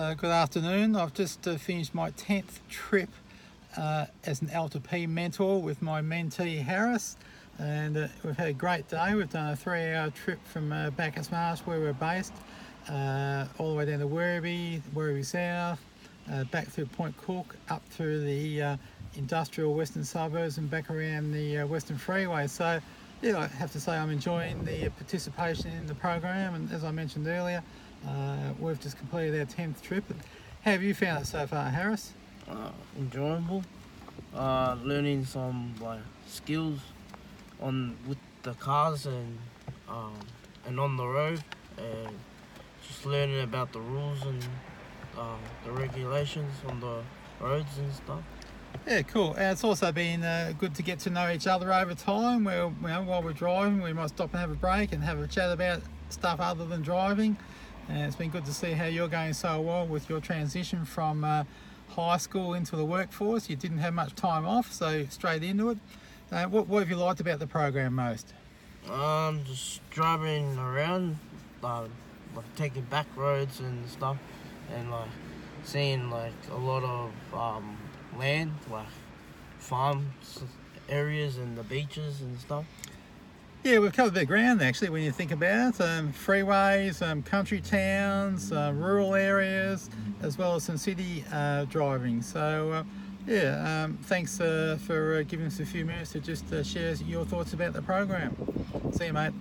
Uh, good afternoon. I've just uh, finished my 10th trip uh, as an L2P mentor with my mentee Harris and uh, we've had a great day. We've done a three hour trip from uh, Bacchus Marsh where we're based uh, all the way down to Werribee, Werribee South, uh, back through Point Cook, up through the industrial western suburbs and back around the Western Freeway. So yeah, I have to say I'm enjoying the participation in the program and as I mentioned earlier, uh, we've just completed our 10th trip. How have you found it so far, Harris? uh, enjoyable. Uh, learning some like skills on with the cars and um, and on the road, and just learning about the rules and um, the regulations on the roads and stuff. Yeah, cool. And it's also been uh, good to get to know each other over time. Where you know, while we're driving, we might stop and have a break and have a chat about stuff other than driving. And it's been good to see how you're going so well with your transition from uh, high school into the workforce. You didn't have much time off, so straight into it. Uh, what, what have you liked about the program most? Um, just driving around, uh, like taking back roads and stuff, and like seeing like a lot of um, land, like farms areas and the beaches and stuff. Yeah, we've covered a bit of ground actually when you think about it. Um, freeways, um, country towns, uh, rural areas, as well as some city uh, driving. So, uh, yeah, um, thanks uh, for uh, giving us a few minutes to just uh, share your thoughts about the program. See you, mate.